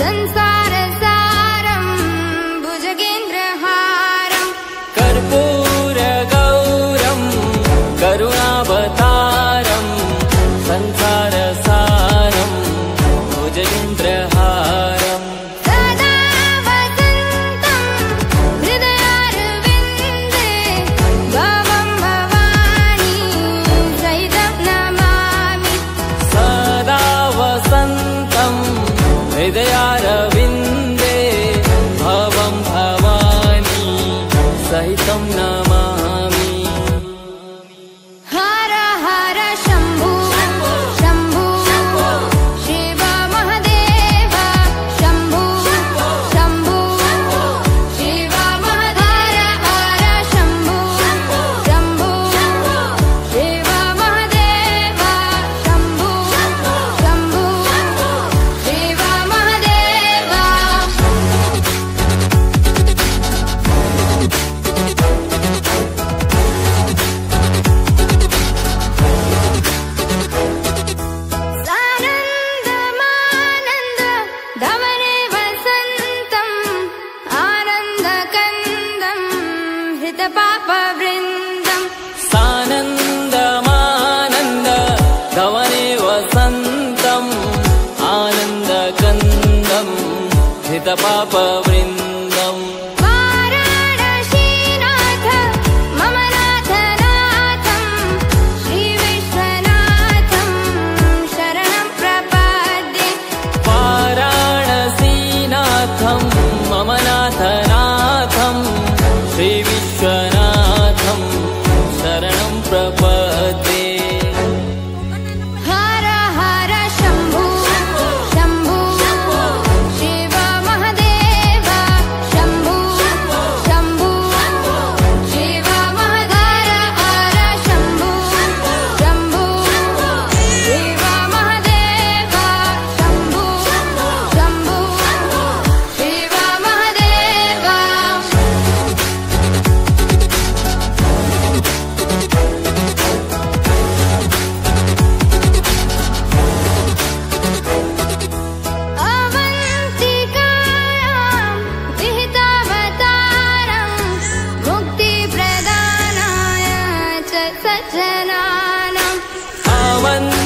संसारसारं सारम् भुजगेन्द्र हारम् कर्पूरगौरम् करुणावतारम् 妈妈。हृतपापवृन्दम् सानन्दमानन्द धवने वसन्तम् आनन्दकन्दम् हितपापवृन्दम् Shankara. सज्जनानाम् सामन्